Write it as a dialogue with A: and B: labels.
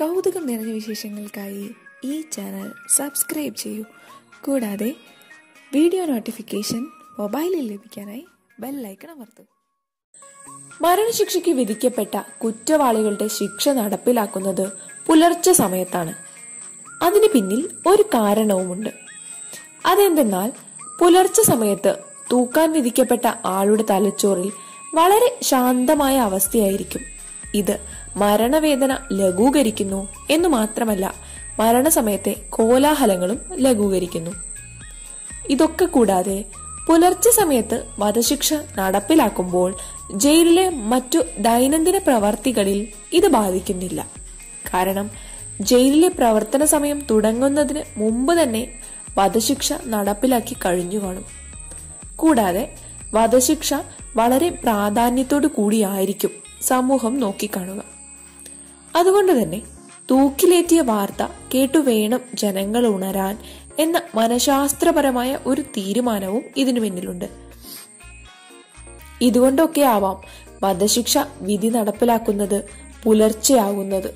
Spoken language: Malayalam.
A: കൗതുകം നിറഞ്ഞ വിശേഷങ്ങൾക്കായി ഈ ചാനൽ സബ്സ്ക്രൈബ് ചെയ്യൂ. കൂടാതെ വീഡിയോ നോട്ടിഫിക്കേഷൻ മൊബൈലിൽ ലഭിക്കാനായി ബെല്ലൈക്കൺ അമർത്തൂ. മരണശിക്ഷയ്ക്ക് വിധിക്കപ്പെട്ട കുറ്റവാളികളുടെ ശിക്ഷ നടപ്പിലാക്കുന്നത് പുലർച്ചെ സമയത്താണ്. അതിന് പിന്നിൽ ഒരു കാരണവുമുണ്ട്. അതെന്തെന്നാൽ പുലർച്ചെ സമയത്ത് തൂക്കാൻ വിധിക്കപ്പെട്ട ആളുടെ തലച്ചോറിൽ വളരെ ശാന്തമായ അവസ്ഥയായിരിക്കും. ഇത് മരണവേദന ലഘൂകരിക്കുന്നു എന്ന് മാത്രമല്ല മരണസമയത്തെ കോലാഹലങ്ങളും ലഘൂകരിക്കുന്നു. ഇതൊക്കെ കൂടാതെ പുലർച്ചെ സമയത്ത് വധശിക്ഷ നടപ്പിലാക്കുമ്പോൾ ജയിലിലെ മറ്റു ദൈനംദിന പ്രവർത്തികളിൽ ഇത് ബാധിക്കുന്നില്ല. കാരണം ജയിലിലെ പ്രവർത്തന സമയം തുടങ്ങുന്നതിന് മുമ്പ് തന്നെ വധശിക്ഷ നടപ്പിലാക്കി കഴിഞ്ഞു കാണും. കൂടാതെ വധശിക്ഷ വളരെ പ്രാധാന്യത്തോടു കൂടിയായിരിക്കും സമൂഹം നോക്കിക്കാണുക. അതുകൊണ്ട് തന്നെ തൂക്കിലേറ്റിയ വാർത്ത കേട്ടു വേണം ജനങ്ങൾ ഉണരാൻ എന്ന മനഃശാസ്ത്രപരമായ ഒരു തീരുമാനവും ഇതിനു പിന്നിലുണ്ട്. ഇതുകൊണ്ടൊക്കെ ആവാം വധശിക്ഷ വിധി നടപ്പിലാക്കുന്നത് പുലർച്ചെയാകുന്നത്.